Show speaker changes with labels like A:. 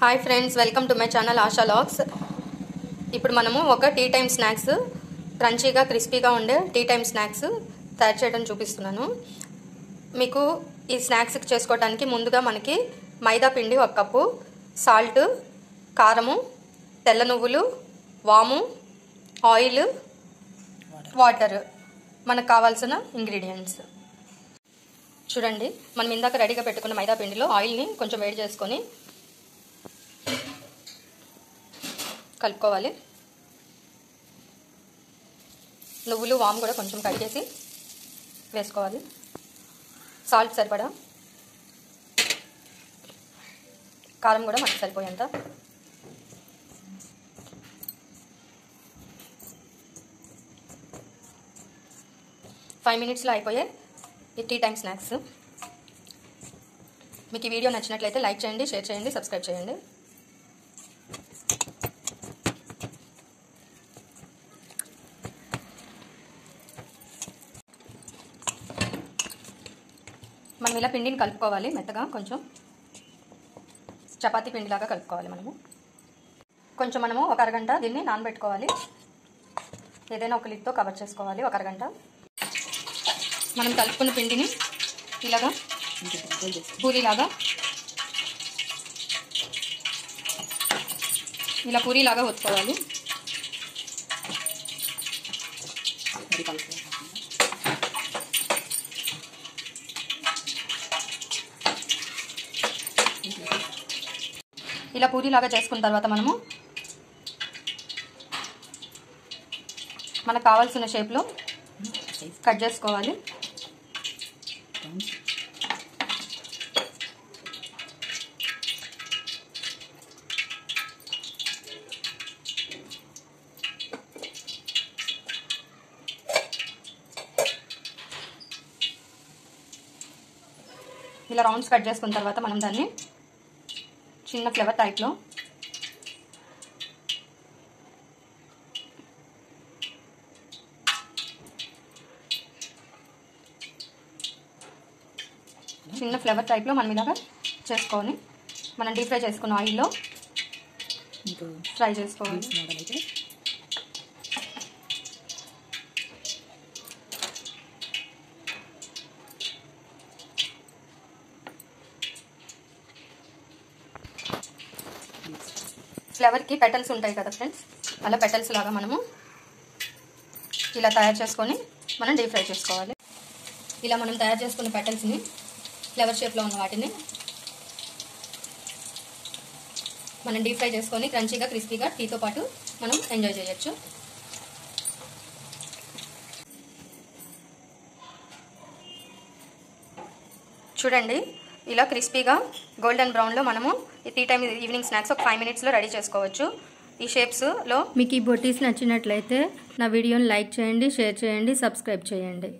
A: Hi friends welcome to my channel Asha logs ఇప్పుడు మనము ఒక టీ టైమ్ స్నాక్స్ క్రంచీగా క్రిస్పీగా ఉండే టీ టైమ్ స్నాక్స్ తయారు చేయడం చూపిస్తున్నాను. మీకు ఈ స్నాక్స్ చేసుకోవడానికి ముందుగా మనకి మైదా పిండి ఒక కప్పు సాల్ట్ కారము తెల్ల నువ్వులు వాము ఆయిల్ వాటర్ మనకు కావాల్సిన ఇంగ్రీడియంట్స్ చూడండి మనం ఇందాక రెడీగా పెట్టుకున్న మైదా పిండిలో ఆయిల్ని కొంచెం వేడి చేసుకొని కలుపుకోవాలి. నువ్వులు వామ్ కూడా కొంచెం కడిగేసి వేసుకోవాలి. సాల్ట్ సరిపడా? కారం కూడా మనకి సరిపోయేంత. ఫైవ్ మినిట్స్లో అయిపోయే ఈ టీ టైమ్ స్నాక్స్. మీకు ఈ వీడియో నచ్చినట్లయితే లైక్ చేయండి షేర్ చేయండి సబ్స్క్రైబ్ చేయండి. మనం ఇలా పిండిని కలుపుకోవాలి మెత్తగా కొంచెం చపాతీ పిండిలాగా కలుపుకోవాలి మనము. కొంచెం మనము ఒక అరగంట దీన్ని నానబెట్టుకోవాలి. ఏదైనా ఒక లిడ్తో కవర్ చేసుకోవాలి ఒక అరగంట. మనం కలుపుకున్న పిండిని ఇలాగా పూరీలాగా ఇలా పూరీలాగా ఒత్తుకోవాలి. ఇలా పూరీలాగా చేసుకున్న తర్వాత మనము మనకు కావాల్సిన షేప్లో కట్ చేసుకోవాలి. ఇలా రౌండ్స్ కట్ చేసుకున్న తర్వాత మనం దాన్ని చిన్న ఫ్లేవర్ టైప్లో చిన్న ఫ్లేవర్ టైప్లో మనం ఇలాగా చేసుకొని మనం డీప్ ఫ్రై చేసుకున్న ఆయిల్లో ఫ్రై చేసుకోవాలి. ఫ్లవర్కి పెటల్స్ ఉంటాయి కదా ఫ్రెండ్స్ అలా పెటల్స్ లాగా మనము ఇలా తయారు చేసుకొని మనం డీప్ ఫ్రై చేసుకోవాలి. ఇలా మనం తయారు చేసుకున్న పెటల్స్ని ఫ్లవర్ షేప్లో ఉన్న వాటిని మనం డీప్ ఫ్రై చేసుకొని క్రంచీగా క్రిస్పీగా టీతో పాటు మనం ఎంజాయ్ చేయొచ్చు. చూడండి ఇలా క్రిస్పీగా గోల్డెన్ బ్రౌన్లో మనము టీ టైం ఈవినింగ్ స్నాక్స్ ఒక ఫైవ్ మినిట్స్లో రెడీ చేసుకోవచ్చు. ఈ షేప్స్లో
B: మీకు ఈ బొటీస్ నచ్చినట్లయితే నా వీడియోని లైక్ చేయండి షేర్ చేయండి సబ్స్క్రైబ్ చేయండి.